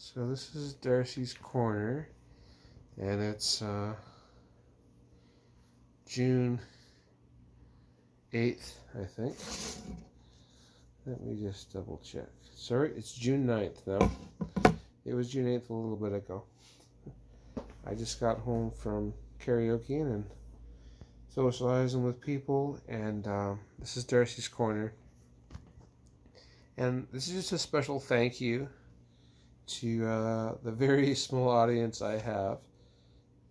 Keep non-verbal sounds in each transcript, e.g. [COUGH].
So this is Darci's Corner, and it's uh, June 8th, I think. Let me just double check. Sorry, it's June 9th now. It was June 8th a little bit ago. I just got home from karaoke and socializing with people, and uh, this is Darci's Corner. And this is just a special thank you to uh, the very [LAUGHS] small audience I have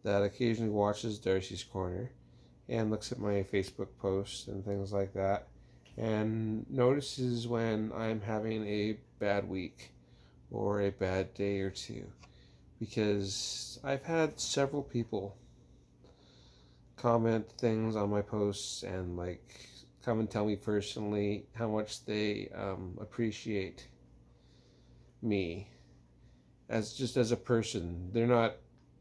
that occasionally watches Darci's Corner and looks at my Facebook posts and things like that and notices when I'm having a bad week or a bad day or two. Because I've had several people comment things on my posts and like come and tell me personally how much they um, appreciate me as just as a person. They're not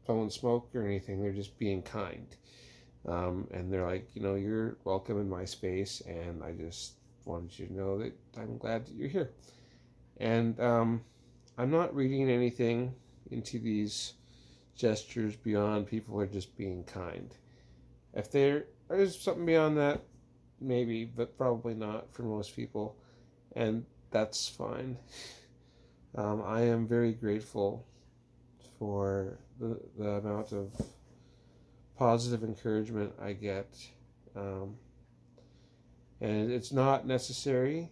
blowing smoke or anything. They're just being kind. Um, and they're like, you know, you're welcome in my space, and I just wanted you to know that I'm glad that you're here. And um, I'm not reading anything into these gestures beyond people are just being kind. If there is something beyond that, maybe, but probably not for most people, and that's fine. [LAUGHS] Um, I am very grateful for the, the amount of positive encouragement I get. Um, and it's not necessary.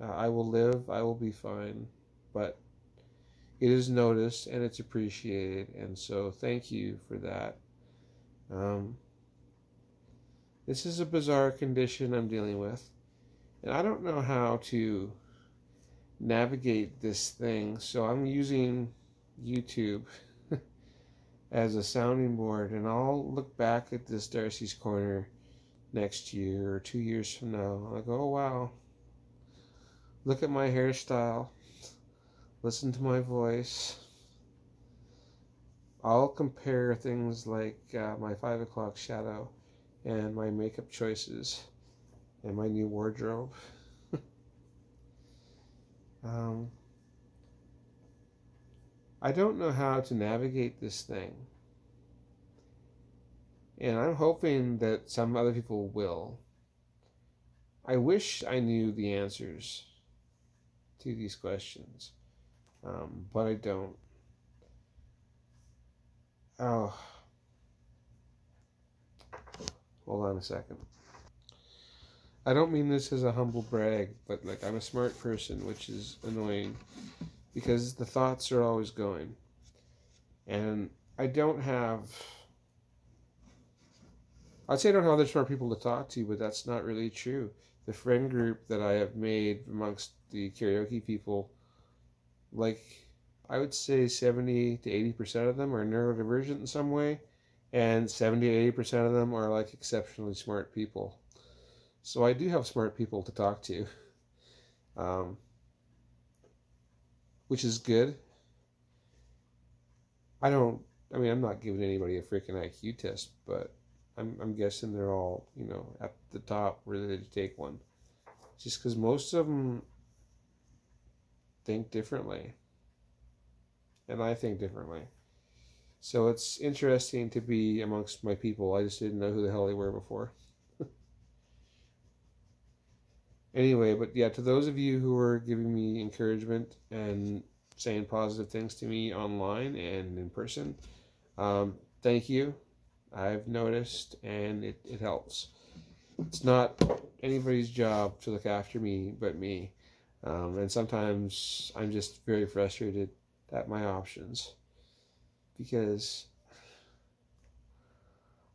Uh, I will live, I will be fine, but it is noticed and it's appreciated. And so thank you for that. Um, this is a bizarre condition I'm dealing with, and I don't know how to navigate this thing. So I'm using YouTube [LAUGHS] as a sounding board, and I'll look back at this Darci's Corner next year or two years from now. I'll go, oh wow, look at my hairstyle, listen to my voice. I'll compare things like uh, my five o'clock shadow and my makeup choices and my new wardrobe. Um, I don't know how to navigate this thing. And I'm hoping that some other people will. I wish I knew the answers to these questions, um, but I don't. Oh. Hold on a second. I don't mean this as a humble brag, but like I'm a smart person, which is annoying because the thoughts are always going. And I don't have I'd say I don't have other smart people to talk to, but that's not really true. The friend group that I have made amongst the karaoke people, like I would say 70 to 80% of them are neurodivergent in some way, and 70 to 80% of them are like exceptionally smart people. So I do have smart people to talk to, um, which is good. I don't. I mean, I'm not giving anybody a freaking IQ test, but I'm I'm guessing they're all you know at the top ready to take one, just because most of them think differently, and I think differently. So it's interesting to be amongst my people. I just didn't know who the hell they were before. Anyway, but yeah, to those of you who are giving me encouragement and saying positive things to me online and in person, um, thank you. I've noticed and it, it helps. It's not anybody's job to look after me but me. Um, and sometimes I'm just very frustrated at my options because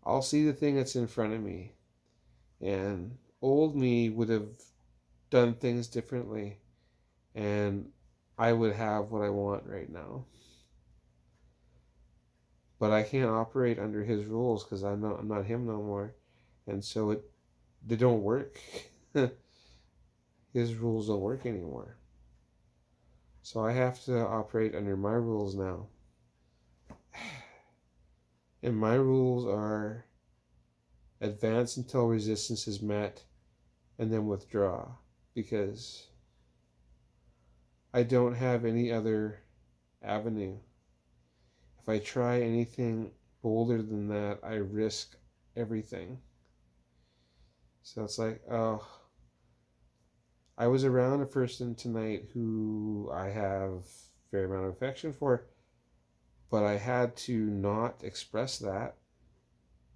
I'll see the thing that's in front of me. And old me would have done things differently and I would have what I want right now. But I can't operate under his rules because I'm not I'm not him no more. And so it they don't work. [LAUGHS] his rules don't work anymore. So I have to operate under my rules now. [SIGHS] And my rules are advance until resistance is met and then withdraw because I don't have any other avenue. If I try anything bolder than that, I risk everything. So it's like, oh, I was around a person tonight who I have fair amount of affection for, but I had to not express that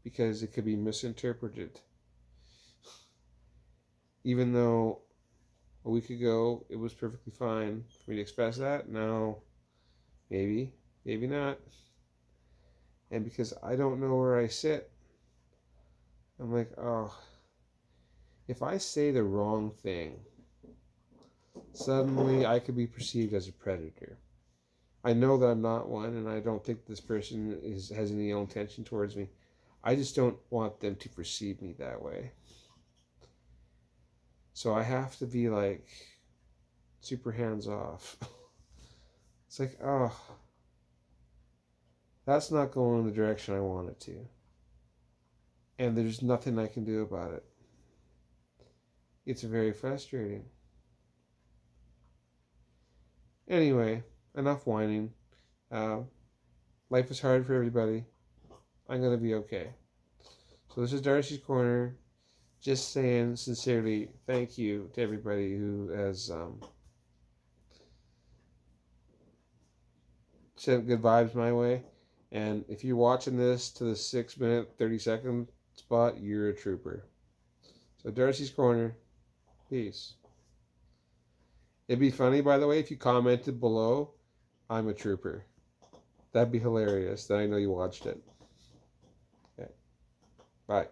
because it could be misinterpreted. Even though a week ago it was perfectly fine for me to express that, now maybe, maybe not. And because I don't know where I sit, I'm like, oh, if I say the wrong thing, suddenly I could be perceived as a predator. I know that I'm not one, and I don't think this person is has any ill intention towards me. I just don't want them to perceive me that way. So I have to be like super hands off. [LAUGHS] it's like, oh, that's not going in the direction I want it to. And there's nothing I can do about it. It's very frustrating. Anyway, enough whining. Uh, life is hard for everybody. I'm going to be okay. So this is Darci's Corner. Just saying sincerely thank you to everybody who has um, sent good vibes my way. And if you're watching this to the six minute, 30 second spot, you're a trooper. So Darci's Corner. Peace. It'd be funny, by the way, if you commented below, I'm a trooper. That'd be hilarious. Then I know you watched it. Okay. Bye.